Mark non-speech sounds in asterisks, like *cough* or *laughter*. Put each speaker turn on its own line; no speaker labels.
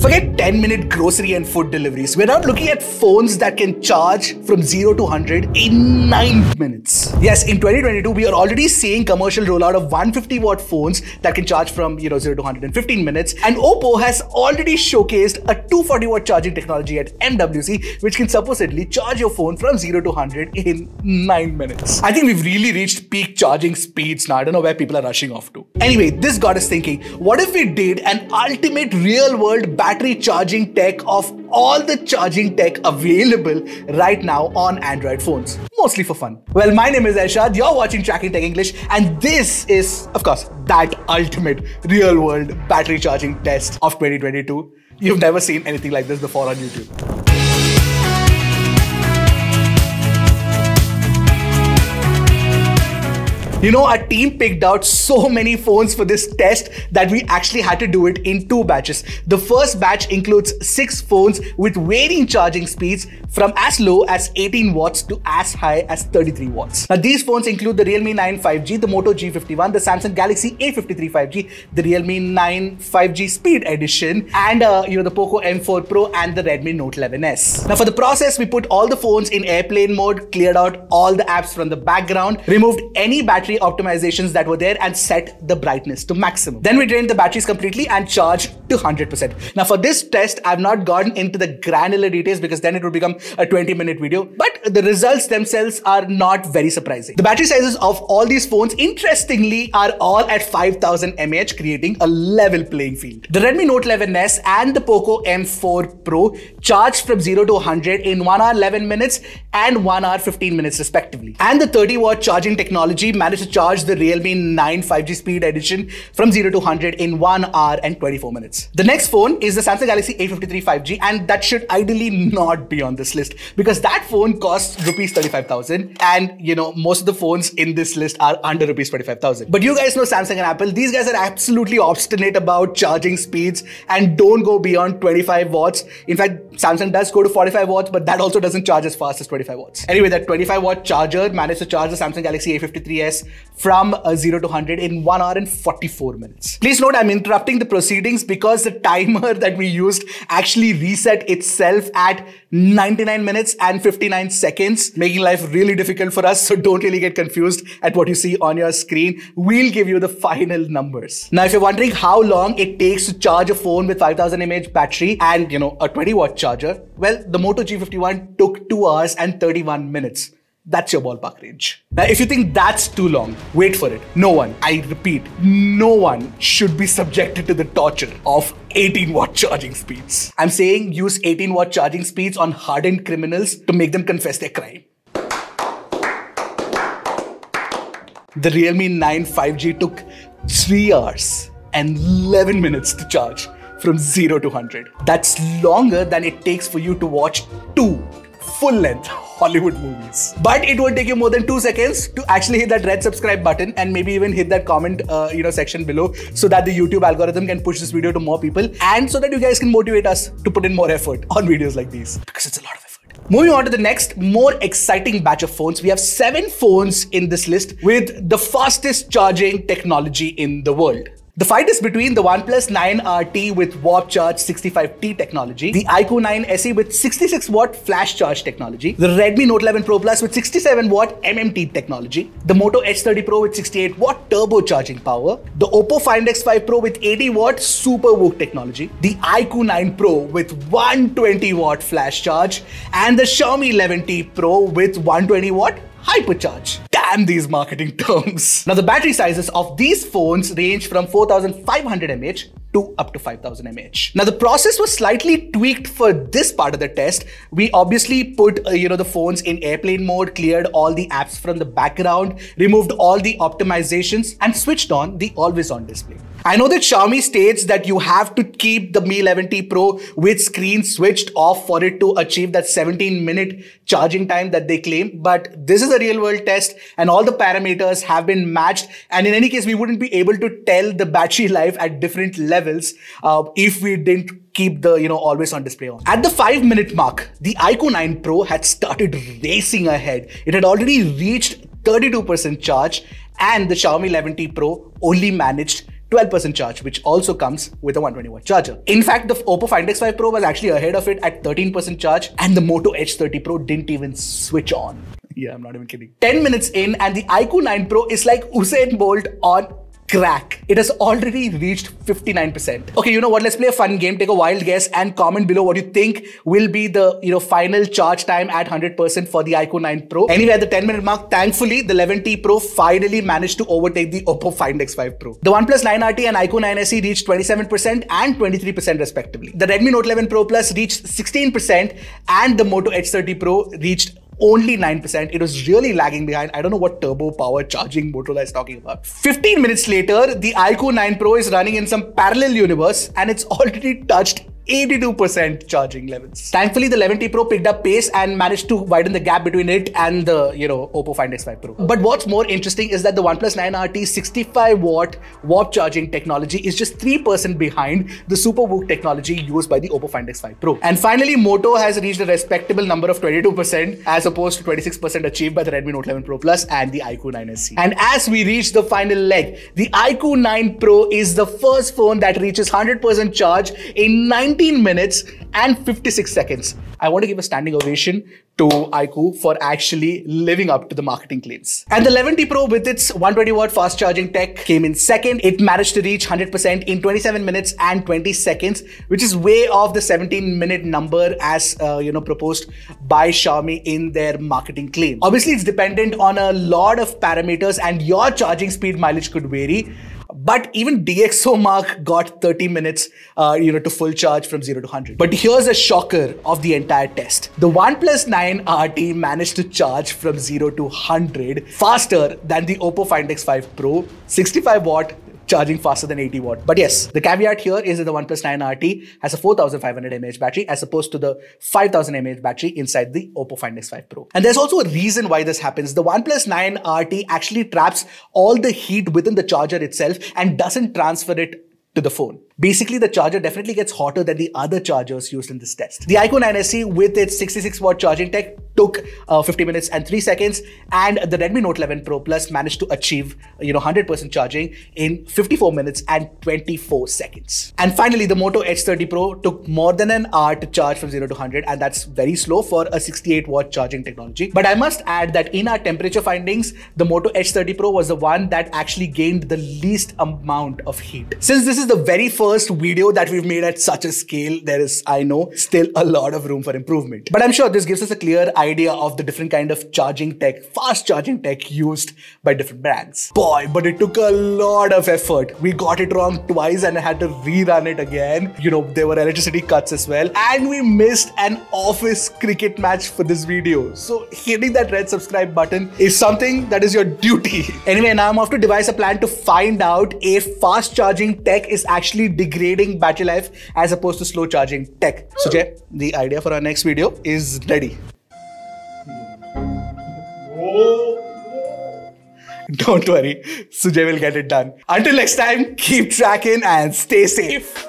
Forget 10 minute grocery and food deliveries. We're not looking at phones that can charge from 0 to 100 in 9 minutes. Yes, in 2022, we are already seeing commercial rollout of 150 watt phones that can charge from you know 0 to 100 in 15 minutes. And Oppo has already showcased a 240 watt charging technology at MWC, which can supposedly charge your phone from 0 to 100 in 9 minutes. I think we've really reached peak charging speeds now. I don't know where people are rushing off to. Anyway, this got us thinking, what if we did an ultimate real world battery charging tech of all the charging tech available right now on Android phones? Mostly for fun. Well, my name is Ershad, you're watching Trakin Tech English, and this is, of course, that ultimate real world battery charging test of 2022. You've never seen anything like this before on YouTube. You know, our team picked out so many phones for this test that we actually had to do it in two batches. The first batch includes six phones with varying charging speeds from as low as 18 watts to as high as 33 watts. Now, these phones include the Realme 9 5G, the Moto G51, the Samsung Galaxy A53 5G, the Realme 9 5G Speed Edition, and uh, you know the Poco M4 Pro and the Redmi Note 11s. Now, for the process, we put all the phones in airplane mode, cleared out all the apps from the background, removed any battery battery optimizations that were there and set the brightness to maximum. Then we drained the batteries completely and charged to 100%. Now for this test, I've not gone into the granular details because then it would become a 20 minute video, but the results themselves are not very surprising. The battery sizes of all these phones, interestingly, are all at 5000 mAh, creating a level playing field. The Redmi Note 11s and the Poco M4 Pro charged from 0 to 100 in 1 hour 11 minutes and 1 hour 15 minutes respectively. And the 30 watt charging technology managed to charge the Realme 9 5G Speed Edition from 0 to 100 in 1 hour and 24 minutes. The next phone is the Samsung Galaxy A53 5G and that should ideally not be on this list because that phone costs rupees 35,000 and you know most of the phones in this list are under rupees 25,000. But you guys know Samsung and Apple, these guys are absolutely obstinate about charging speeds and don't go beyond 25 watts. In fact, Samsung does go to 45 watts, but that also doesn't charge as fast as 25 watts. Anyway, that 25 watt charger managed to charge the Samsung Galaxy A53s from uh, 0 to 100 in 1 hour and 44 minutes. Please note I'm interrupting the proceedings because the *laughs* timer that we used actually reset itself at 99 minutes and 59 seconds, making life really difficult for us. So don't really get confused at what you see on your screen. We'll give you the final numbers. Now, if you're wondering how long it takes to charge a phone with 5000 mAh battery and, you know, a 20 watt charger, well, the Moto G51 took 2 hours and 31 minutes. That's your ballpark range. Now, if you think that's too long, wait for it. No one, I repeat, no one should be subjected to the torture of 18 watt charging speeds. I'm saying use 18 watt charging speeds on hardened criminals to make them confess their crime. The Realme 9 5G took 3 hours and 11 minutes to charge from 0 to 100. That's longer than it takes for you to watch two full length Hollywood movies. But it would take you more than two seconds to actually hit that red subscribe button and maybe even hit that comment, uh, you know, section below so that the YouTube algorithm can push this video to more people and so that you guys can motivate us to put in more effort on videos like these because it's a lot of effort. Moving on to the next more exciting batch of phones, we have seven phones in this list with the fastest charging technology in the world. The fight is between the OnePlus 9 RT with Warp Charge 65T technology, the iQOO 9 SE with 66 watt flash charge technology, the Redmi Note 11 Pro Plus with 67 watt MMT technology, the Moto Edge 30 Pro with 68 watt turbo charging power, the Oppo Find X5 Pro with 80 watt Super VOOC technology, the iQOO 9 Pro with 120 watt flash charge, and the Xiaomi 11T Pro with 120 watt hypercharge. Damn these marketing *laughs* terms. Now the battery sizes of these phones range from 4500 mAh to up to 5000 mAh. Now the process was slightly tweaked for this part of the test. We obviously put uh, you know the phones in airplane mode, cleared all the apps from the background, removed all the optimizations and switched on the always on display. I know that Xiaomi states that you have to keep the Mi 11T Pro with screen switched off for it to achieve that 17 minute charging time that they claim. But this is a real world test and all the parameters have been matched. And in any case, we wouldn't be able to tell the battery *laughs* life at different levels uh, if we didn't keep the you know always on display on. At the 5 minute mark, the iQOO 9 Pro had started racing ahead. It had already reached 32% charge and the Xiaomi 11T Pro only managed 12% charge, which also comes with a 120 watt charger. In fact, the Oppo Find X5 Pro was actually ahead of it at 13% charge, and the Moto Edge 30 Pro didn't even switch on. Yeah, I'm not even kidding. 10 minutes in, and the iQOO 9 Pro is like Usain Bolt on crack. It has already reached 59%. Okay, you know what? Let's play a fun game. Take a wild guess and comment below what you think will be the you know final charge time at 100% for the iQOO 9 Pro. Anyway, at the 10 minute mark, thankfully, the 11T Pro finally managed to overtake the Oppo Find X5 Pro. The OnePlus 9RT and iQOO 9 SE reached 27% and 23% respectively. The Redmi Note 11 Pro Plus reached 16% and the Moto Edge 30 Pro reached only 9%. It was really lagging behind. I don't know what turbo power charging Motorola is talking about. 15 minutes later, the iQOO 9 Pro is running in some parallel universe and it's *laughs* already touched 82% charging levels. Thankfully, the 11T Pro picked up pace and managed to widen the gap between it and the, you know, Oppo Find X5 Pro. But what's more interesting is that the OnePlus 9RT 65 watt warp charging technology is just 3% behind the SuperVOOC technology used by the Oppo Find X5 Pro. And finally, Moto has reached a respectable number of 22% as opposed to 26% achieved by the Redmi Note 11 Pro Plus and the iQOO 9 SE. And as we reach the final leg, the iQOO 9 Pro is the first phone that reaches 100% charge in 90 19 minutes and 56 seconds. I want to give a standing ovation to iQOO for actually living up to the marketing claims. And the 11T Pro with its 120 watt fast charging tech came in second. It managed to reach 100% in 27 minutes and 20 seconds, which is way off the 17 minute number as uh, you know proposed by Xiaomi in their marketing claim. Obviously, it's dependent on a lot of parameters and your charging speed mileage could vary. But even DxO Mark got 30 minutes, uh, you know, to full charge from 0 to 100. But here's a shocker of the entire test. The OnePlus 9 RT managed to charge from 0 to 100 faster than the Oppo Find X5 Pro, 65 watt charging faster than 80 watt. But yes, the caveat here is that the OnePlus 9 RT has a 4500 mAh battery as opposed to the 5000 mAh battery inside the Oppo Find X5 Pro. And there's also a reason why this happens. The OnePlus 9 RT actually traps all the heat within the charger itself and doesn't transfer it to the phone. Basically, the charger definitely gets hotter than the other chargers used in this test. The iQOO 9 SE with its 66 watt charging tech took uh, 50 minutes and 3 seconds and the Redmi Note 11 Pro Plus managed to achieve you know 100% charging in 54 minutes and 24 seconds. And finally, the Moto Edge 30 Pro took more than an hour to charge from 0 to 100 and that's very slow for a 68 watt charging technology. But I must add that in our temperature findings, the Moto Edge 30 Pro was the one that actually gained the least amount of heat. Since this is the very first first video that we've made at such a scale, there is, I know, still a lot of room for improvement. But I'm sure this gives us a clear idea of the different kind of charging tech, fast charging tech used by different brands. Boy, but it took a lot of effort. We got it wrong twice and I had to rerun it again. You know, there were electricity cuts as well. And we missed an office cricket match for this video. So hitting that red subscribe button is something that is your duty. *laughs* Anyway, now I'm off to devise a plan to find out if fast charging tech is actually degrading battery life as opposed to slow charging tech. Sujay, the idea for our next video is ready. Oh. Don't worry, Sujay will get it done. Until next time, keep tracking and stay safe.